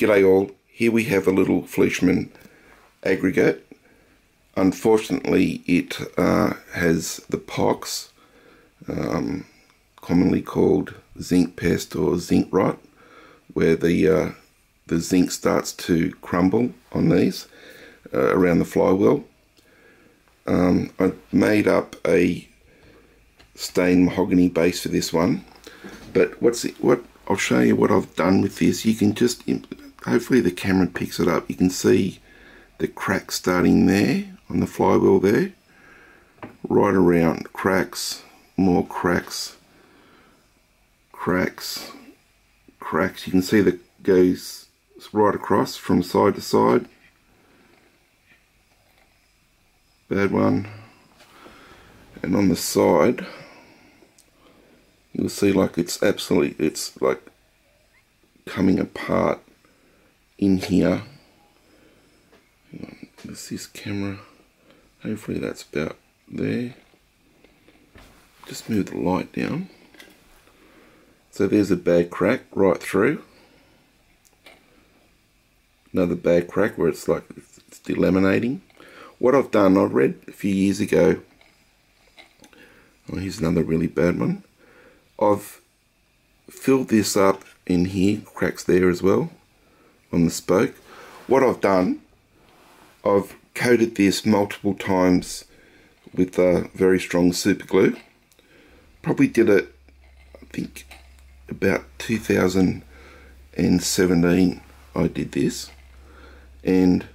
G'day all, here we have a little Fleischmann aggregate. Unfortunately it uh, has the pox, um, commonly called zinc pest or zinc rot, where the, uh, the zinc starts to crumble on these uh, around the flywheel. Um, I made up a stained mahogany base for this one, but what's it, what I'll show you what I've done with this. You can just, hopefully the camera picks it up. You can see the crack starting there on the flywheel there. Right around, cracks, more cracks, cracks, cracks. You can see that goes right across from side to side. Bad one. And on the side, you'll see like it's absolutely it's like coming apart in here. This this camera. Hopefully that's about there. Just move the light down. So there's a bad crack right through. Another bad crack where it's like it's delaminating. What I've done I read a few years ago. Oh here's another really bad one. I've filled this up in here, cracks there as well on the spoke. What I've done, I've coated this multiple times with a very strong super glue. Probably did it, I think, about 2017 I did this. And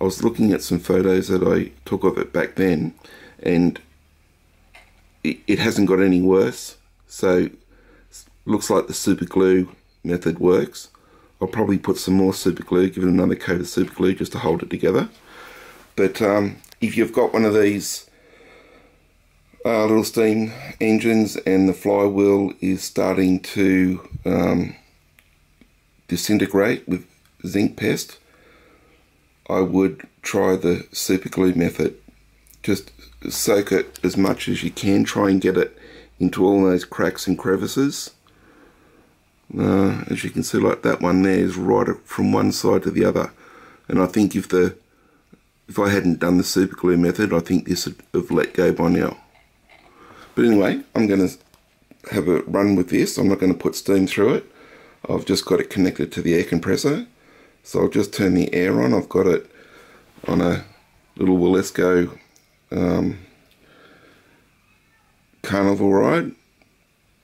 I was looking at some photos that I took of it back then and it, it hasn't got any worse. So looks like the super glue method works. I'll probably put some more super glue, give it another coat of super glue just to hold it together. But um, if you've got one of these uh, little steam engines and the flywheel is starting to um, disintegrate with zinc pest, I would try the super glue method. Just soak it as much as you can, try and get it into all those cracks and crevices. Uh, as you can see like that one there is right from one side to the other. And I think if the if I hadn't done the super glue method I think this would have let go by now. But anyway I'm going to have a run with this. I'm not going to put steam through it. I've just got it connected to the air compressor. So I'll just turn the air on. I've got it on a little Wilesco um, carnival ride.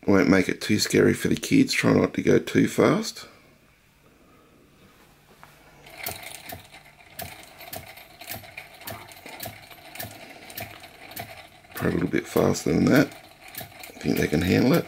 Won't make it too scary for the kids. Try not to go too fast. Try a little bit faster than that. I think they can handle it.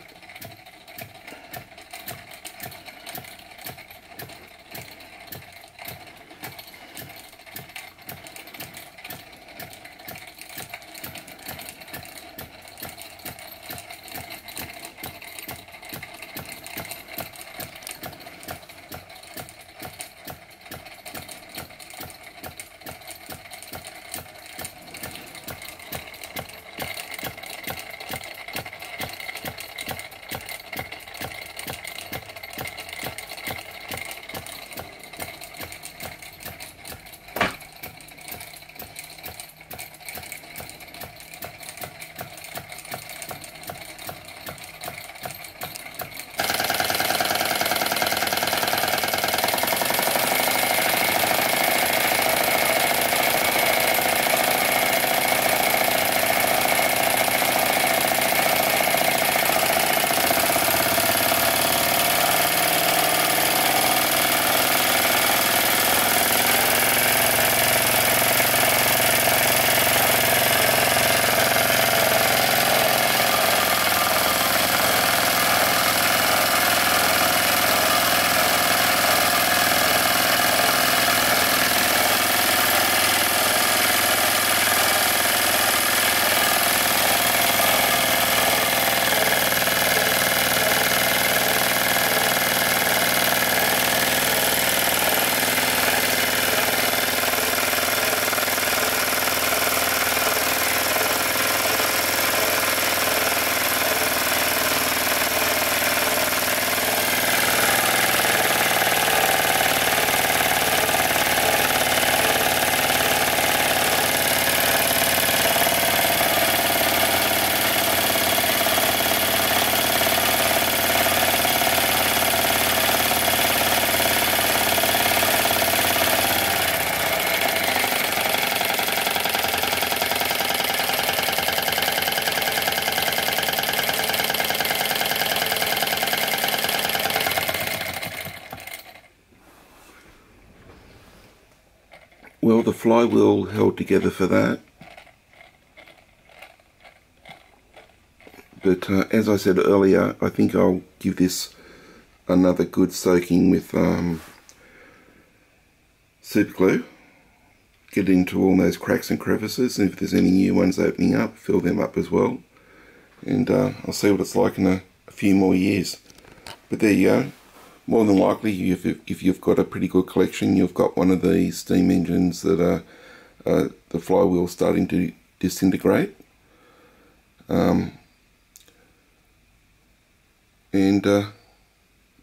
The flywheel held together for that. But uh, as I said earlier, I think I'll give this another good soaking with um, super glue. Get into all those cracks and crevices, and if there's any new ones opening up, fill them up as well. And uh, I'll see what it's like in a, a few more years. But there you go more than likely, if, if you've got a pretty good collection, you've got one of these steam engines that are uh, the flywheel starting to disintegrate. Um, and uh,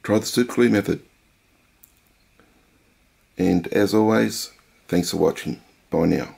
try the super glue method. And as always, thanks for watching. Bye now.